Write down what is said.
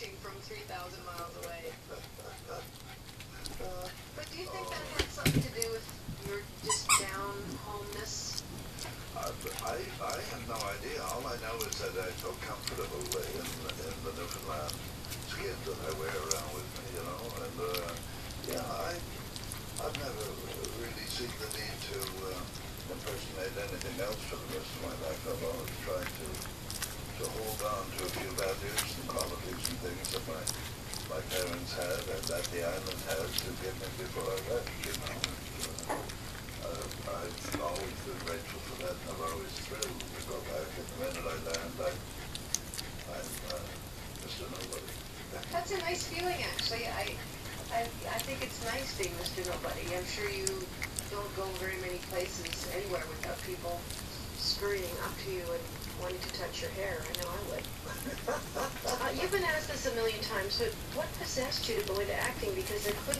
watching from 3,000 miles away. But do you think that had something to do with your just down homeness? I, I, have no idea. All I know is that I feel comfortable in, in the Newfoundland skin that I wear around with me, you know. And uh, yeah, I, I've never really seen the need to uh, impersonate anything else for the rest of my life. I've always tried to to hold on to a few values and qualities and things that my parents had and that the island had to give me before I left, you know. Uh, I've always been grateful for that, and I've always thrilled to go back. And the minute I land, I, I'm uh, Mr. Nobody. That's a nice feeling, actually. I, I, I think it's nice being Mr. Nobody. I'm sure you don't go very many places anywhere without people scurrying up to you and wanting to touch your hair. I know I would. you've been asked this a million times, but what possessed you to go into acting? Because there could